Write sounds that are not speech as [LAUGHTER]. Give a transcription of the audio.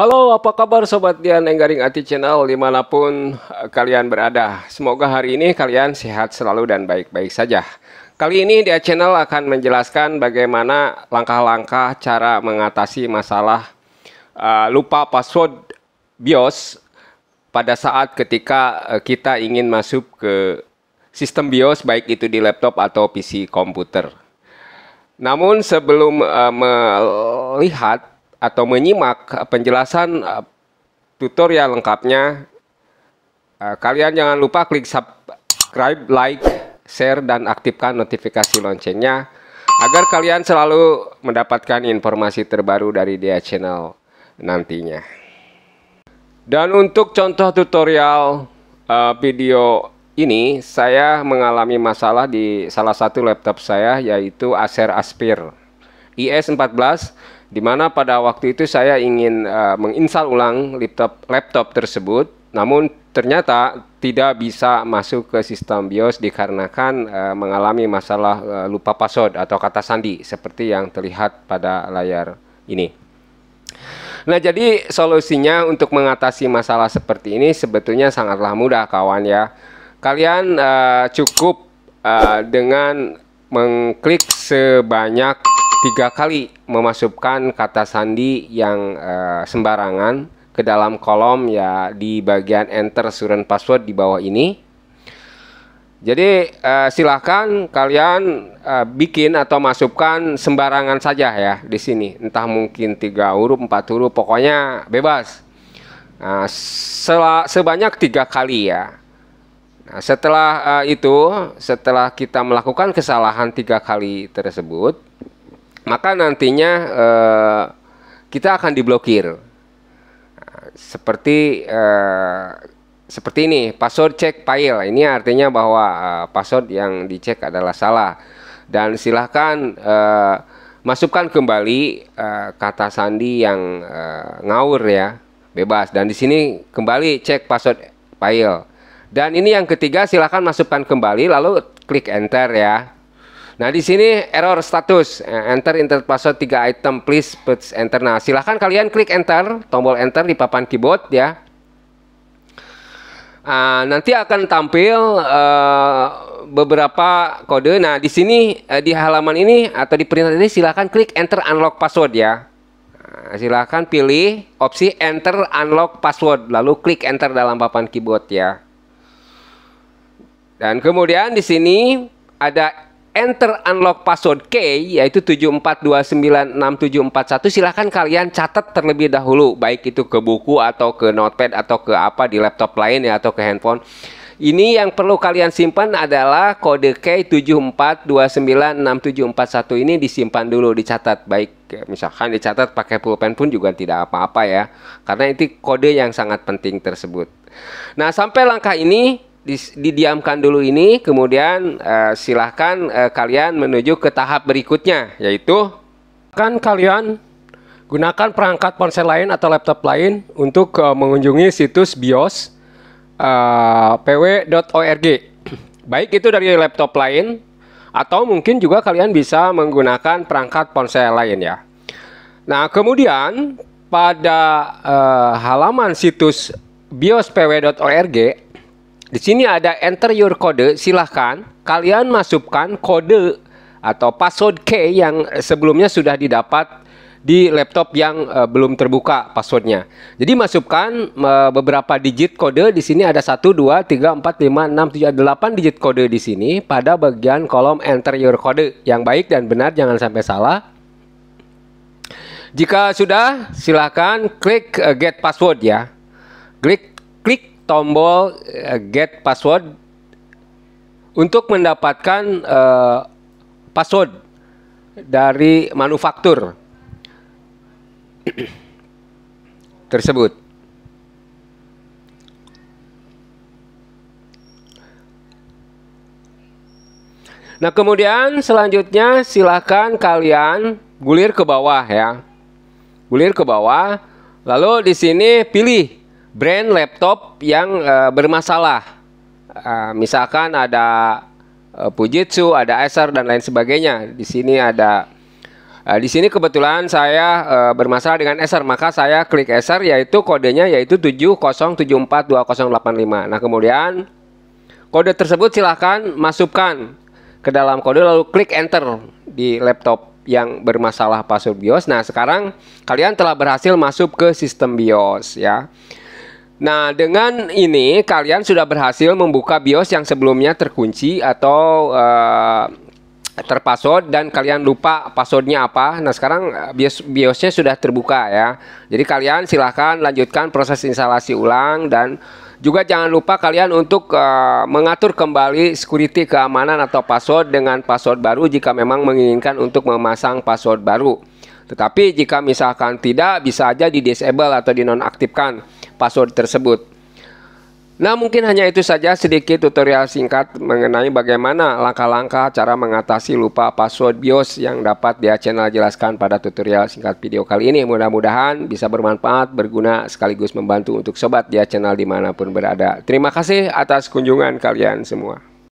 Halo, apa kabar Sobat Dian Enggaring Ati Channel di mana pun eh, kalian berada. Semoga hari ini kalian sehat selalu dan baik-baik saja. Kali ini Dia Channel akan menjelaskan bagaimana langkah-langkah cara mengatasi masalah uh, lupa password BIOS pada saat ketika uh, kita ingin masuk ke sistem BIOS baik itu di laptop atau PC komputer. Namun sebelum uh, melihat atau menyimak penjelasan uh, tutorial lengkapnya, uh, kalian jangan lupa klik subscribe, like, share, dan aktifkan notifikasi loncengnya agar kalian selalu mendapatkan informasi terbaru dari dia channel nantinya. Dan untuk contoh tutorial video ini, saya mengalami masalah di salah satu laptop saya yaitu Acer Aspire IS14 di mana pada waktu itu saya ingin uh, menginstal ulang laptop laptop tersebut namun ternyata tidak bisa masuk ke sistem BIOS dikarenakan uh, mengalami masalah uh, lupa password atau kata sandi seperti yang terlihat pada layar ini. Nah, jadi solusinya untuk mengatasi masalah seperti ini sebetulnya sangatlah mudah kawan ya. Kalian uh, cukup uh, dengan mengklik sebanyak tiga kali memasukkan kata sandi yang uh, sembarangan ke dalam kolom ya di bagian enter suren password di bawah ini. Jadi uh, silahkan kalian uh, bikin atau masukkan sembarangan saja ya di sini. Entah mungkin tiga huruf, empat huruf, pokoknya bebas. Nah, sebanyak tiga kali ya. Nah, setelah uh, itu, setelah kita melakukan kesalahan tiga kali tersebut, maka nantinya uh, kita akan diblokir. seperti uh, seperti ini, password check file. Ini artinya bahwa uh, password yang dicek adalah salah. Dan silahkan uh, masukkan kembali uh, kata sandi yang uh, ngawur ya, bebas. Dan di sini kembali cek password file. Dan ini yang ketiga silahkan masukkan kembali lalu klik enter ya. Nah, di sini error status, eh, enter enter password 3 item, please put enter. Nah, silahkan kalian klik enter, tombol enter di papan keyboard ya. Uh, nanti akan tampil uh, beberapa kode. Nah, di sini uh, di halaman ini atau di perintah ini silahkan klik enter unlock password ya. Nah, silahkan pilih opsi enter unlock password, lalu klik enter dalam papan keyboard ya. Dan kemudian di sini ada enter unlock password key yaitu 74296741 silahkan kalian catat terlebih dahulu baik itu ke buku atau ke notepad atau ke apa di laptop lain ya atau ke handphone. Ini yang perlu kalian simpan adalah kode key 74296741 ini disimpan dulu dicatat. Baik misalkan dicatat pakai pulpen pun juga tidak apa-apa ya karena itu kode yang sangat penting tersebut. Nah sampai langkah ini didiamkan dulu ini, kemudian uh, silahkan uh, kalian menuju ke tahap berikutnya, yaitu kan kalian gunakan perangkat ponsel lain atau laptop lain untuk uh, mengunjungi situs BIOS uh, pw.org. Baik itu dari laptop lain atau mungkin juga kalian bisa menggunakan perangkat ponsel lain ya. Nah, kemudian pada uh, halaman situs biospw.org di sini ada enter your code, silahkan kalian masukkan kode atau password key yang sebelumnya sudah didapat di laptop yang uh, belum terbuka passwordnya. Jadi masukkan uh, beberapa digit kode di sini ada 1 2 3 4 5 6 7 8 digit kode di sini pada bagian kolom enter your code yang baik dan benar jangan sampai salah. Jika sudah silahkan klik uh, get password ya. Klik klik tombol uh, get password untuk mendapatkan uh, password dari manufaktur [CLEARS THROAT] tersebut. Nah, kemudian selanjutnya silahkan kalian gulir ke bawah ya. Gulir ke bawah. Lalu di sini pilih brand laptop yang uh, bermasalah. Uh, misalkan ada uh, Fujitsu, ada Acer dan lain sebagainya. Di sini ada Uh, di sini kebetulan saya uh, bermasalah dengan Ether, maka saya klik Ether yaitu kodenya yaitu 70742085. Nah, kemudian kode tersebut silahkan masukkan ke dalam kode lalu klik enter di laptop yang bermasalah password BIOS. Nah, sekarang kalian telah berhasil masuk ke sistem BIOS ya. Nah, dengan ini kalian sudah berhasil membuka BIOS yang sebelumnya terkunci atau uh, terpassword dan kalian lupa passwordnya apa. Nah sekarang uh, BIOS BIOSnya sudah terbuka ya. Jadi kalian silahkan lanjutkan proses instalasi ulang dan juga jangan lupa kalian untuk uh, mengatur kembali security keamanan atau password dengan password baru jika memang menginginkan untuk memasang password baru. Tetapi jika misalkan tidak bisa aja di disable atau dinonaktifkan password tersebut. Nah mungkin hanya itu saja sedikit tutorial singkat mengenai bagaimana langkah-langkah cara mengatasi lupa password BIOS yang dapat dia channel jelaskan pada tutorial singkat video kali ini. Mudah-mudahan bisa bermanfaat, berguna sekaligus membantu untuk sobat dia channel di mana pun berada. Terima kasih atas kunjungan kalian semua.